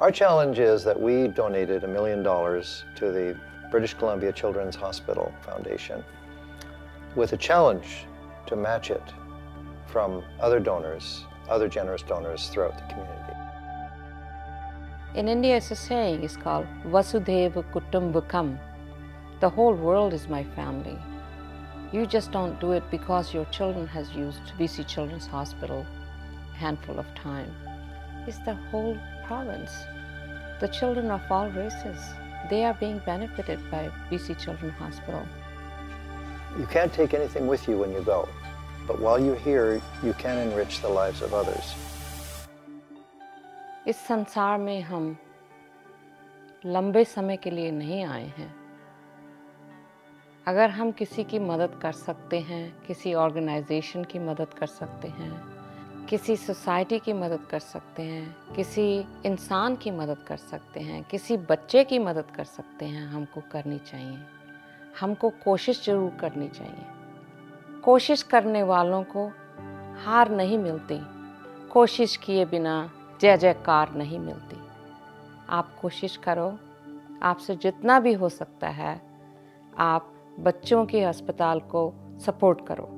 Our challenge is that we donated a million dollars to the British Columbia Children's Hospital Foundation with a challenge to match it from other donors, other generous donors throughout the community. In India, it's a saying, it's called Vasudhaiva Kutumbakam. The whole world is my family. You just don't do it because your children has used BC Children's Hospital a handful of time. It's the whole province The children of all races, they are being benefited by BC Children's Hospital. You can't take anything with you when you go, but while you're here, you can enrich the lives of others. इस संसार में हम लंबे समय के लिए नहीं आए हैं अगर हम किसी की मदद कर सकते हैं किसी ऑर्गेनाइजेशन की मदद कर सकते हैं किसी सोसाइटी की मदद कर सकते हैं, किसी इंसान की मदद कर सकते हैं, किसी बच्चे की मदद कर सकते हैं, हमको करनी चाहिए। हमको कोशिश ज़रूर करनी चाहिए। कोशिश करने वालों को हार नहीं मिलती। कोशिश किए बिना जय जयकार नहीं मिलती। आप कोशिश करो, आपसे जितना भी हो सकता है, आप बच्चों के अस्पताल को सपोर्ट करो।